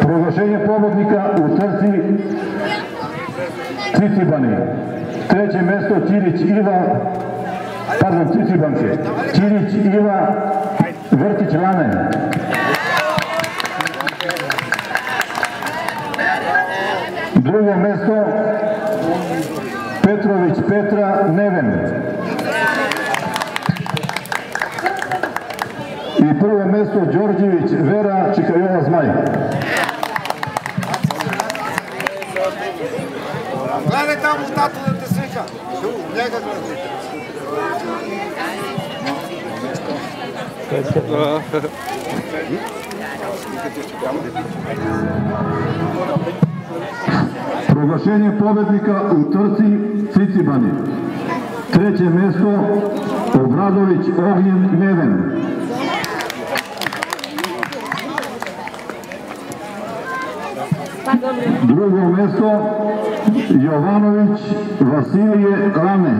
Продолжение победника у трci Цицибани. Treće mesto Ćirić Iva, pardon, Cicibanke. Ćirić Iva, Vrtić Lane. Drugo mesto Petrović Petra Neven. I prvo mesto Đorđević Vera Čikajova Zmaj. Гледай таму тато да те слика. Njega gledaj. Проглашение победника у трci Цицибани. Треće mesto Обрадовиć Огњен Невен. Друго место Јовановиќ Василије Раме.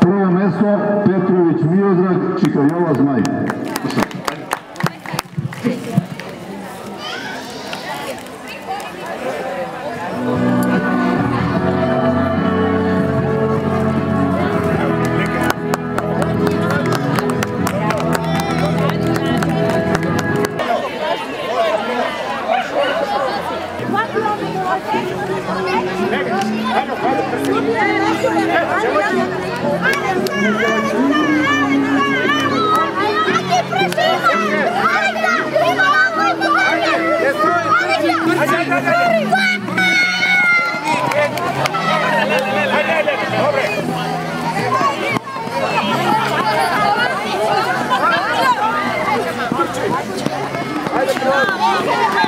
Прво место Петровиќ Миодраг Чикајова Змај. Ajde, ajde, ajde,